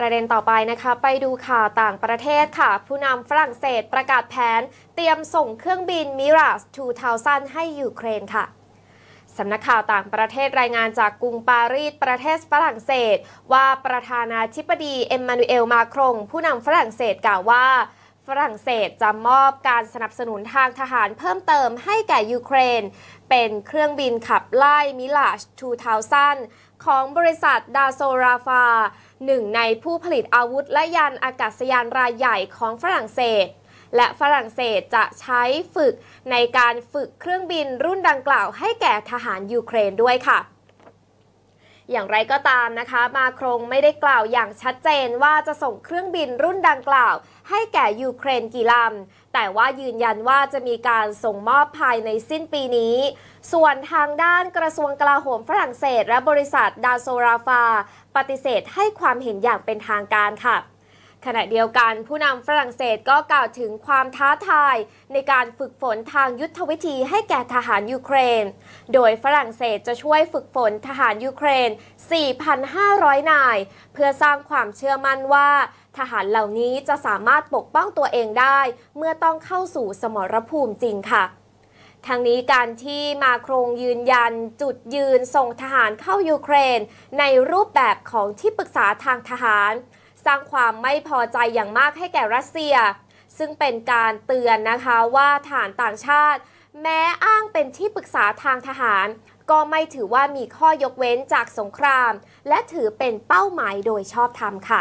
ประเด็นต่อไปนะคะไปดูข่าวต่างประเทศค่ะ ผู้นำฝรั่งเศสประกาศแผน เตรียมส่งเครื่องบินมิราส2000 ให้ยูเครนค่ะสำนักข่าวต่างประเทศรายงานจากกรุงปารีสประเทศฝรั่งเศส ว่าประธานาธิบดีเอ็มมานูเอลมาครง ผู้นำฝรั่งเศสกล่าวว่า ฝรั่งเศสจะมอบการสนับสนุนทางทหารเพิ่มเติมให้แก่ยูเครน เป็นเครื่องบินขับไล่มิลาช2000 ของบริษัทดาโซราฟา หนึ่งในผู้ผลิตอาวุธและยานอากาศยานรายใหญ่ของฝรั่งเศส และฝรั่งเศสจะใช้ฝึกในการฝึกเครื่องบินรุ่นดังกล่าวให้แก่ทหารยูเครนด้วยค่ะ อย่างไรก็ตามนะคะ มาครงไม่ได้กล่าวอย่างชัดเจนว่าจะส่งเครื่องบินรุ่นดังกล่าว ให้แก่ยูเครนกี่ลำ แต่ว่ายืนยันว่าจะมีการส่งมอบภายในสิ้นปีนี้ ส่วนทางด้านกระทรวงกลาโหมฝรั่งเศส และบริษัทดาโซราฟา ปฏิเสธให้ความเห็นอย่างเป็นทางการค่ะ ขณะเดียวกันผู้นำฝรั่งเศสก็กล่าวถึงความท้าทาย ในการฝึกฝนทางยุทธวิธีให้แก่ทหารยูเครน โดยฝรั่งเศสจะช่วยฝึกฝนทหารยูเครน 4,500 นาย เพื่อสร้างความเชื่อมั่นว่า ทหารเหล่านี้จะสามารถปกป้องตัวเองได้ เมื่อต้องเข้าสู่สมรภูมิจริงค่ะทางนี้การที่มาโครงยืนยันจุดยืนส่งทหารเข้ายูเครน ในรูปแบบของที่ปรึกษาทางทหาร สร้างความไม่พอใจอย่างมากให้แก่รัสเซีย ซึ่งเป็นการเตือนนะคะว่าฐานต่างชาติ แม้อ้างเป็นที่ปรึกษาทางทหาร ก็ไม่ถือว่ามีข้อยกเว้นจากสงคราม และถือเป็นเป้าหมายโดยชอบธรรมค่ะ